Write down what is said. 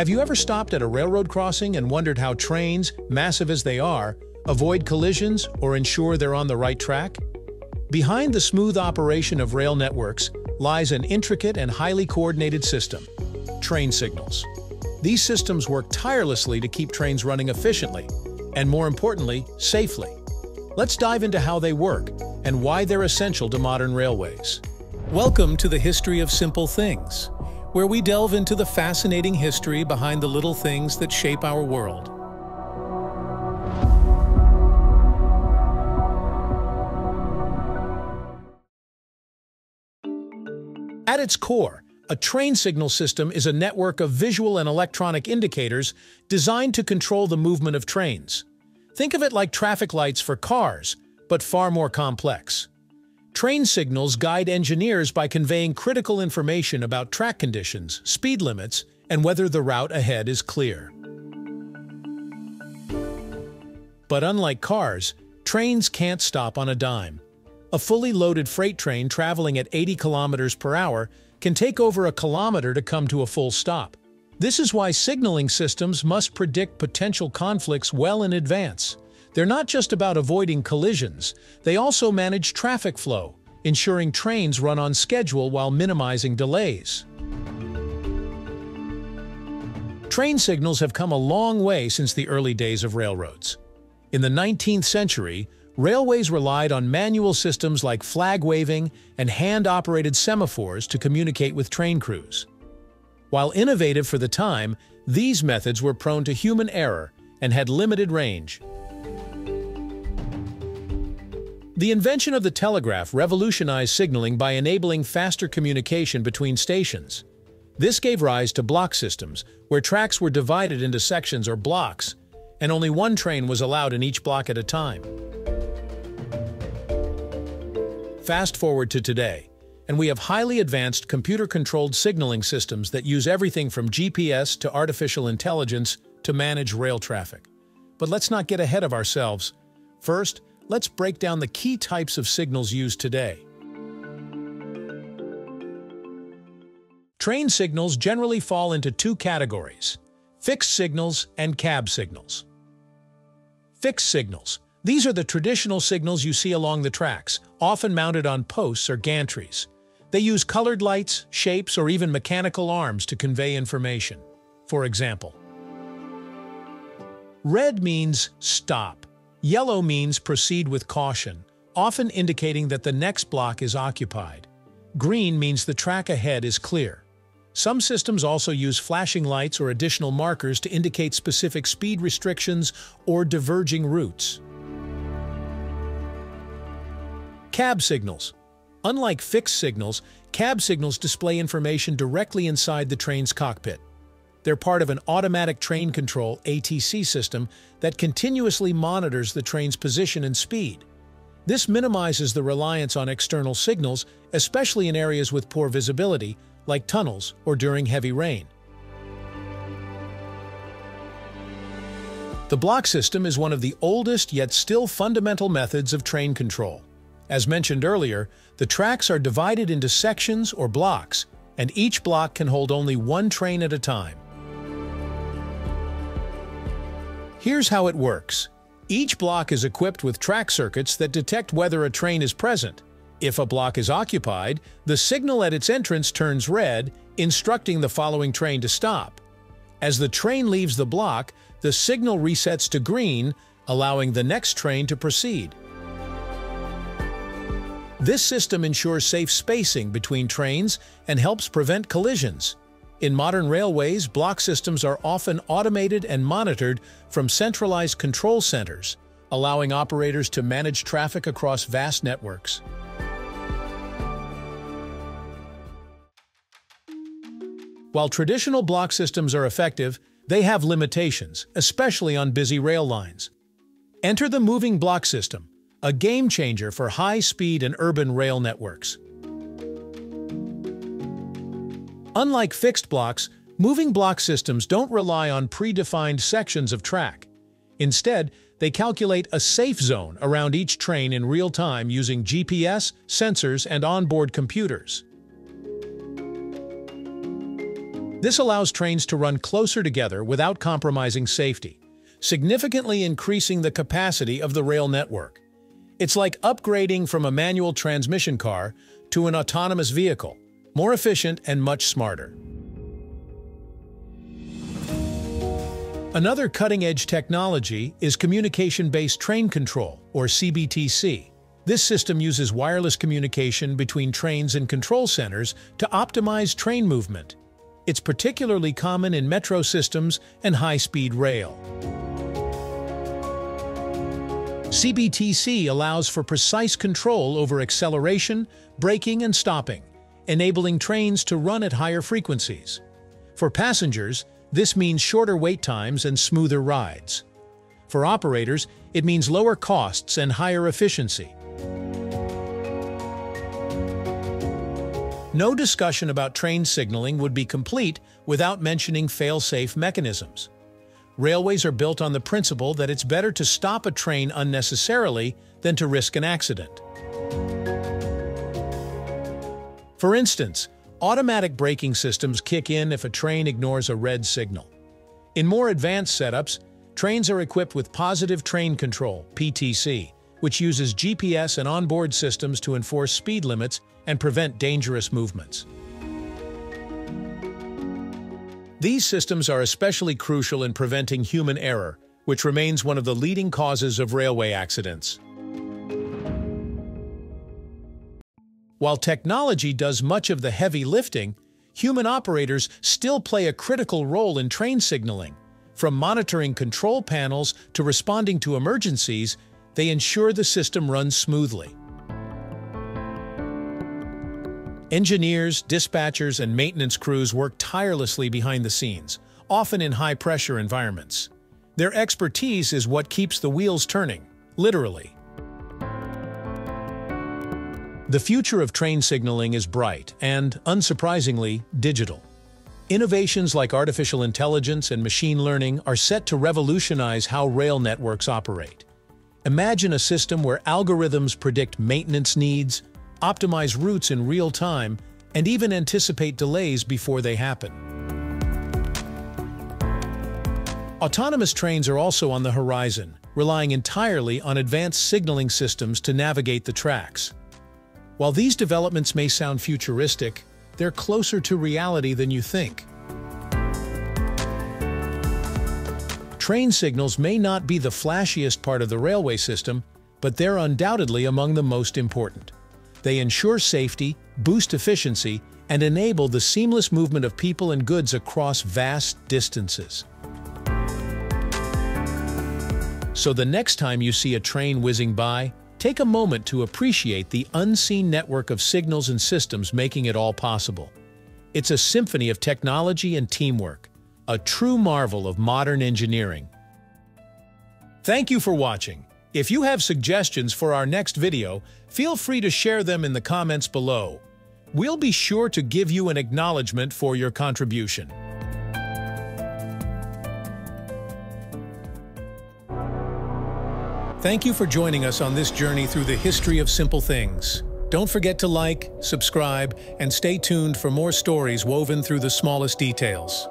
Have you ever stopped at a railroad crossing and wondered how trains, massive as they are, avoid collisions or ensure they're on the right track? Behind the smooth operation of rail networks lies an intricate and highly coordinated system, train signals. These systems work tirelessly to keep trains running efficiently, and more importantly, safely. Let's dive into how they work and why they're essential to modern railways. Welcome to the History of Simple Things, where we delve into the fascinating history behind the little things that shape our world. At its core, a train signal system is a network of visual and electronic indicators designed to control the movement of trains. Think of it like traffic lights for cars, but far more complex. Train signals guide engineers by conveying critical information about track conditions, speed limits, and whether the route ahead is clear. But unlike cars, trains can't stop on a dime. A fully loaded freight train traveling at 80 kilometers per hour can take over a kilometer to come to a full stop. This is why signaling systems must predict potential conflicts well in advance. They're not just about avoiding collisions, they also manage traffic flow, ensuring trains run on schedule while minimizing delays. Train signals have come a long way since the early days of railroads. In the 19th century, railways relied on manual systems like flag waving and hand-operated semaphores to communicate with train crews. While innovative for the time, these methods were prone to human error and had limited range. The invention of the telegraph revolutionized signaling by enabling faster communication between stations. This gave rise to block systems, where tracks were divided into sections or blocks, and only one train was allowed in each block at a time. Fast forward to today, and we have highly advanced computer-controlled signaling systems that use everything from GPS to artificial intelligence to manage rail traffic. But let's not get ahead of ourselves. First, let's break down the key types of signals used today. Train signals generally fall into two categories, fixed signals and cab signals. Fixed signals. These are the traditional signals you see along the tracks, often mounted on posts or gantries. They use colored lights, shapes, or even mechanical arms to convey information. For example, red means stop, Yellow means proceed with caution, often indicating that the next block is occupied. Green means the track ahead is clear. Some systems also use flashing lights or additional markers to indicate specific speed restrictions or diverging routes. Cab signals. Unlike fixed signals, cab signals display information directly inside the train's cockpit. They're part of an automatic train control ATC system that continuously monitors the train's position and speed. This minimizes the reliance on external signals, especially in areas with poor visibility, like tunnels or during heavy rain. The block system is one of the oldest yet still fundamental methods of train control. As mentioned earlier, the tracks are divided into sections or blocks, and each block can hold only one train at a time. Here's how it works. Each block is equipped with track circuits that detect whether a train is present. If a block is occupied, the signal at its entrance turns red, instructing the following train to stop. As the train leaves the block, the signal resets to green, allowing the next train to proceed. This system ensures safe spacing between trains and helps prevent collisions. In modern railways, block systems are often automated and monitored from centralized control centers, allowing operators to manage traffic across vast networks. While traditional block systems are effective, they have limitations, especially on busy rail lines. Enter the moving block system, a game changer for high-speed and urban rail networks. Unlike fixed blocks, moving block systems don't rely on predefined sections of track. Instead, they calculate a safe zone around each train in real time using GPS, sensors, and onboard computers. This allows trains to run closer together without compromising safety, significantly increasing the capacity of the rail network. It's like upgrading from a manual transmission car to an autonomous vehicle, more efficient and much smarter. Another cutting-edge technology is Communication-Based Train Control, or CBTC. This system uses wireless communication between trains and control centers to optimize train movement. It's particularly common in metro systems and high-speed rail. CBTC allows for precise control over acceleration, braking, and stopping, enabling trains to run at higher frequencies. For passengers, this means shorter wait times and smoother rides. For operators, it means lower costs and higher efficiency. No discussion about train signaling would be complete without mentioning fail-safe mechanisms. Railways are built on the principle that it's better to stop a train unnecessarily than to risk an accident. For instance, Automatic braking systems kick in if a train ignores a red signal. In more advanced setups, trains are equipped with Positive Train Control PTC, which uses GPS and onboard systems to enforce speed limits and prevent dangerous movements. These systems are especially crucial in preventing human error, which remains one of the leading causes of railway accidents. While technology does much of the heavy lifting, human operators still play a critical role in train signaling. From monitoring control panels to responding to emergencies, they ensure the system runs smoothly. Engineers, dispatchers, and maintenance crews work tirelessly behind the scenes, often in high-pressure environments. Their expertise is what keeps the wheels turning, literally. The future of train signaling is bright and, unsurprisingly, digital. Innovations like artificial intelligence and machine learning are set to revolutionize how rail networks operate. Imagine a system where algorithms predict maintenance needs, optimize routes in real time, and even anticipate delays before they happen. Autonomous trains are also on the horizon, relying entirely on advanced signaling systems to navigate the tracks. While these developments may sound futuristic, they're closer to reality than you think. Train signals may not be the flashiest part of the railway system, but they're undoubtedly among the most important. They ensure safety, boost efficiency, and enable the seamless movement of people and goods across vast distances. So the next time you see a train whizzing by, Take a moment to appreciate the unseen network of signals and systems making it all possible. It's a symphony of technology and teamwork, a true marvel of modern engineering. Thank you for watching. If you have suggestions for our next video, feel free to share them in the comments below. We'll be sure to give you an acknowledgement for your contribution. Thank you for joining us on this journey through the history of simple things. Don't forget to like, subscribe, and stay tuned for more stories woven through the smallest details.